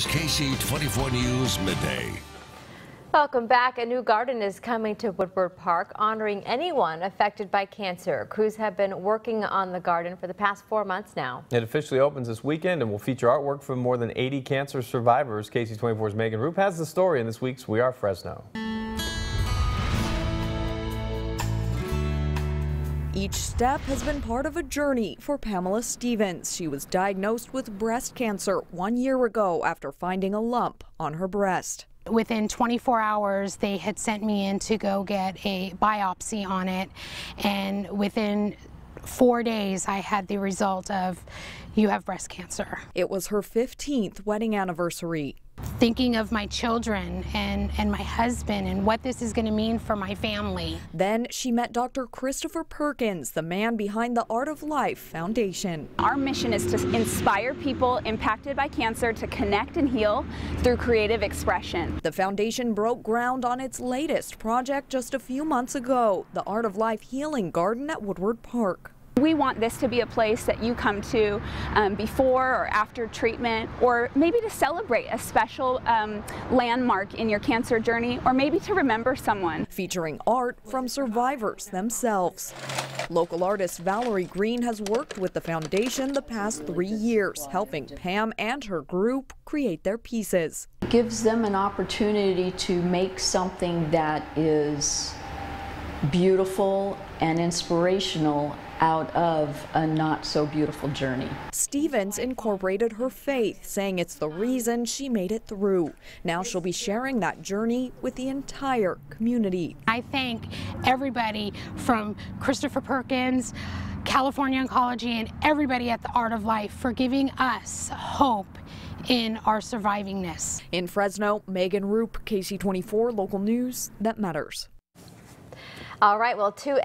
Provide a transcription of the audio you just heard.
is KSEE24 News Midday. Welcome back. A new garden is coming to Woodward Park honoring anyone affected by cancer. Crews have been working on the garden for the past four months now. It officially opens this weekend and will feature artwork from more than 80 cancer survivors. KSEE24's Megan Roop has the story in this week's We Are Fresno. Each step has been part of a journey for Pamela Stevens. She was diagnosed with breast cancer one year ago after finding a lump on her breast. Within 24 hours, they had sent me in to go get a biopsy on it, and within four days, I had the result of you have breast cancer. It was her 15th wedding anniversary thinking of my children and, and my husband and what this is going to mean for my family. Then she met Dr. Christopher Perkins, the man behind the Art of Life Foundation. Our mission is to inspire people impacted by cancer to connect and heal through creative expression. The foundation broke ground on its latest project just a few months ago, the Art of Life Healing Garden at Woodward Park. We want this to be a place that you come to um, before or after treatment, or maybe to celebrate a special um, landmark in your cancer journey, or maybe to remember someone. Featuring art from survivors themselves. Local artist Valerie Green has worked with the foundation the past three years, helping Pam and her group create their pieces. It gives them an opportunity to make something that is beautiful and inspirational out of a not so beautiful journey. Stevens incorporated her faith, saying it's the reason she made it through. Now she'll be sharing that journey with the entire community. I thank everybody from Christopher Perkins, California Oncology, and everybody at the Art of Life for giving us hope in our survivingness. In Fresno, Megan Roop, KSEE24 Local News that matters. All right, well, two